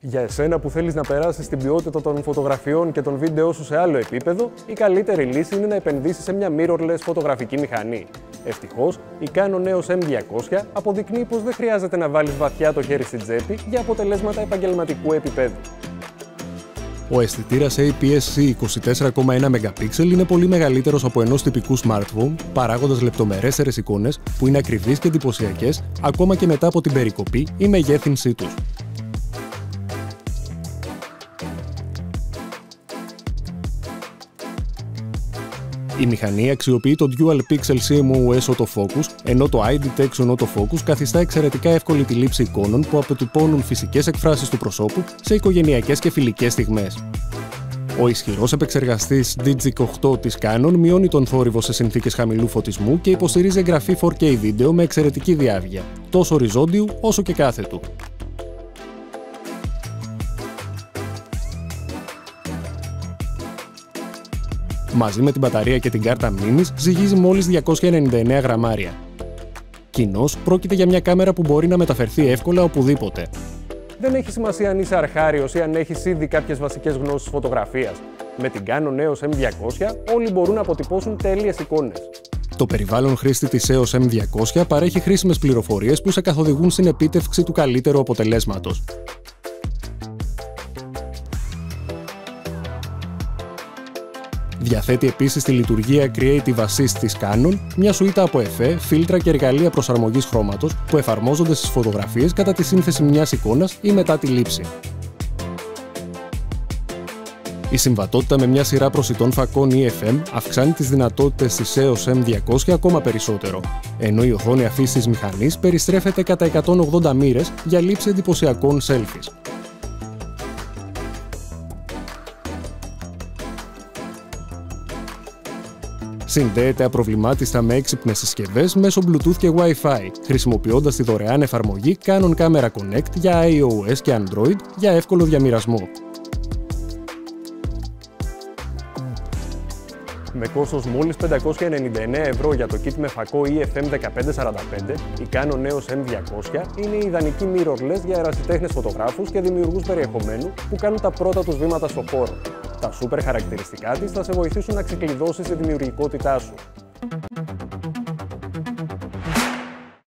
Για εσένα που θέλεις να περάσεις την ποιότητα των φωτογραφιών και των βίντεο σου σε άλλο επίπεδο, η καλύτερη λύση είναι να επενδύσεις σε μια mirrorless φωτογραφική μηχανή. Ευτυχώς, η Canon EOS M200 αποδεικνύει πως δεν χρειάζεται να βάλεις βαθιά το χέρι στην τσέπη για αποτελέσματα επαγγελματικού επίπεδου. Ο αισθητήρας APS-C 24,1 MP είναι πολύ μεγαλύτερος από ενός τυπικού smartphone, παράγοντας λεπτομερέστερες εικόνες που είναι ακριβείς και εντυπωσιακές ακόμα και μετά από την περικοπή ή μεγέθυνσή τους. Η μηχανή αξιοποιεί το Dual Pixel CMOS Autofocus, ενώ το Eye Detection Autofocus καθιστά εξαιρετικά εύκολη τη λήψη εικόνων που αποτυπώνουν φυσικές εκφράσεις του προσώπου σε οικογενειακές και φιλικές στιγμές. Ο ισχυρός επεξεργαστής Digic 8 της Canon μειώνει τον θόρυβο σε συνθήκες χαμηλού φωτισμού και υποστηρίζει εγγραφή 4K βίντεο με εξαιρετική διάβγεια, τόσο οριζόντιου όσο και κάθετου. Μαζί με την μπαταρία και την κάρτα μνήμης ζυγίζει μόλις 299 γραμμάρια. Κοινώς πρόκειται για μια κάμερα που μπορεί να μεταφερθεί εύκολα οπουδήποτε. Δεν έχει σημασία αν είσαι αρχάριος ή αν έχεις ήδη κάποιες βασικές γνώσεις φωτογραφίας. Με την Canon EOS M200 όλοι μπορούν να αποτυπώσουν τέλειες εικόνες. Το περιβάλλον χρήστη της EOS M200 παρέχει χρήσιμες πληροφορίες που σε καθοδηγούν στην επίτευξη του καλύτερου αποτελέσματος. Διαθέτει επίσης τη λειτουργία Creative Assist της Canon, μια σουίτα από εφέ, φίλτρα και εργαλεία προσαρμογής χρώματος που εφαρμόζονται στις φωτογραφίες κατά τη σύνθεση μιας εικόνας ή μετά τη λήψη. Η συμβατότητα με μια σειρά προσιτών φακών EFM αυξάνει τις δυνατότητες της EOS M200 ακόμα περισσότερο, ενώ η οθόνη αφής της μηχανής περιστρέφεται κατά 180 μοίρες για λήψη εντυπωσιακών selfies. Συνδέεται απροβλημάτιστα με έξυπνες συσκευές μέσω Bluetooth και Wi-Fi, χρησιμοποιώντας τη δωρεάν εφαρμογή Canon Camera Connect για iOS και Android για εύκολο διαμοιρασμό. Με κόστος μόλις 599 ευρώ για το kit με φακό EFM1545, η Canon EOS M200 είναι η ιδανική mirrorless για ερασιτέχνες φωτογράφους και δημιουργούς περιεχομένου που κάνουν τα πρώτα τους βήματα στο χώρο. Τα σούπερ χαρακτηριστικά της θα σε βοηθήσουν να ξεκλειδώσεις τη δημιουργικότητά σου.